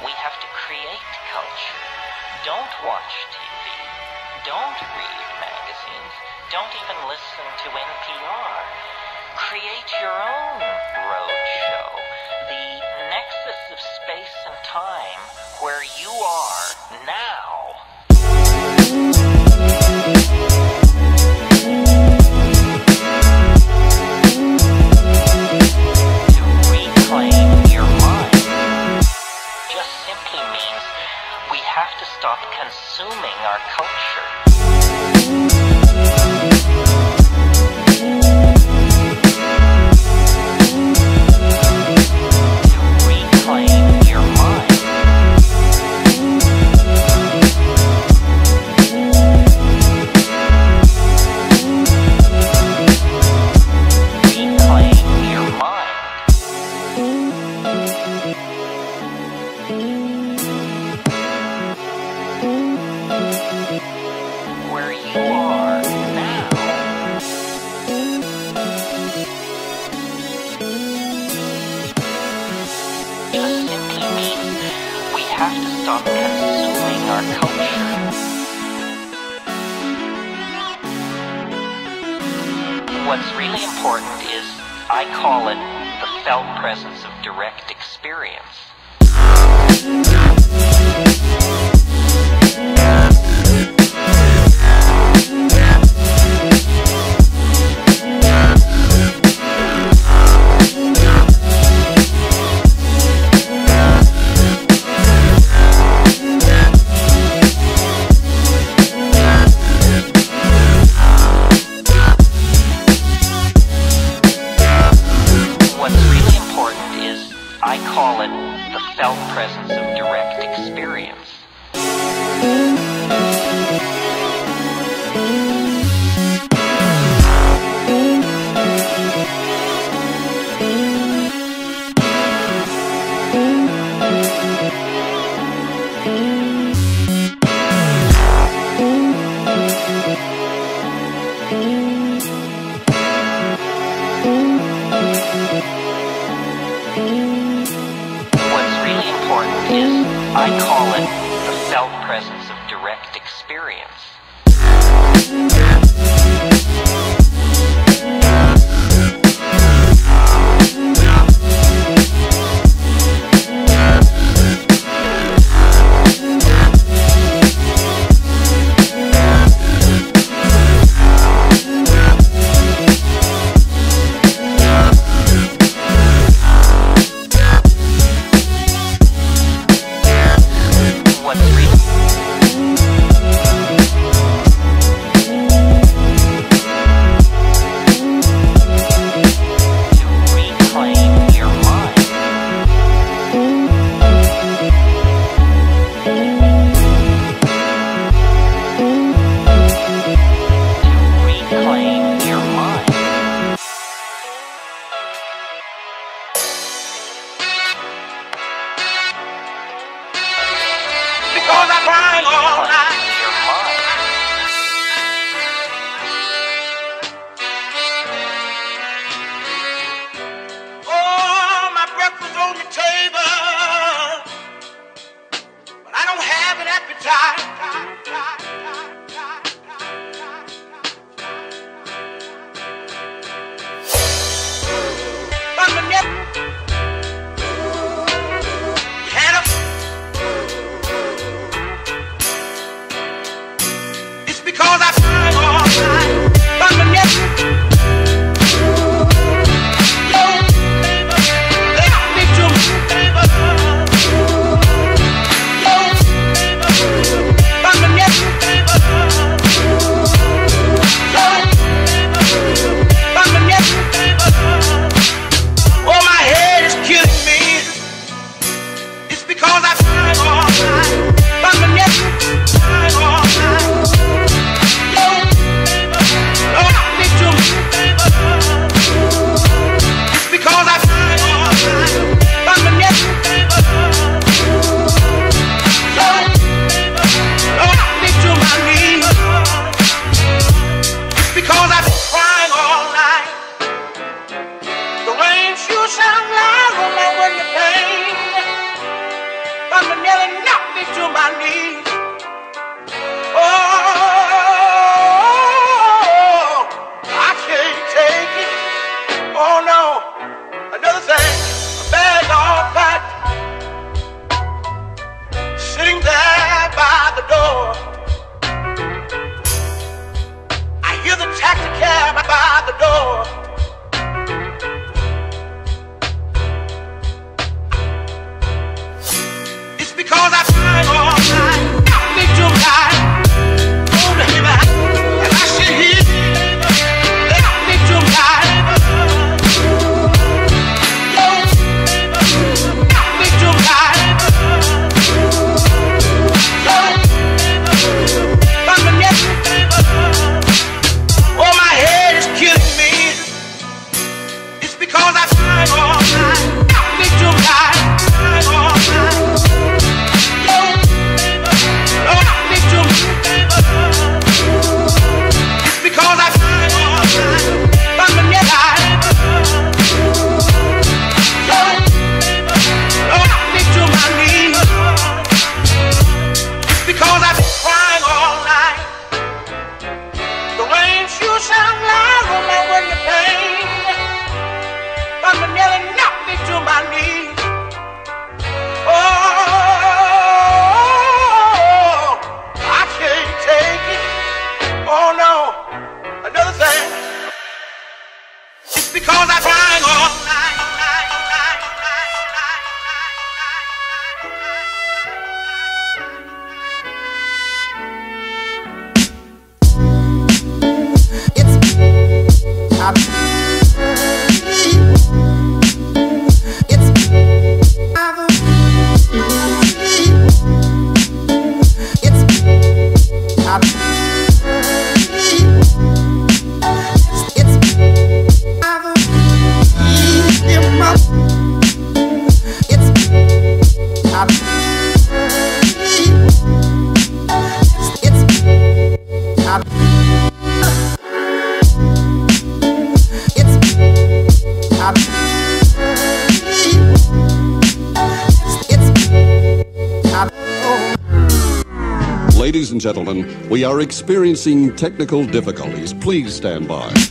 We have to create culture. Don't watch TV. Don't read magazines. Don't even listen to NPR. Create your own road stop consuming our culture. Stop consuming our culture. What's really important is, I call it the felt presence of direct experience. I call it the felt presence of direct experience. nearly knocked me to my knees. Oh. Ladies and gentlemen, we are experiencing technical difficulties. Please stand by.